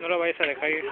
No lo vayas a dejar ir.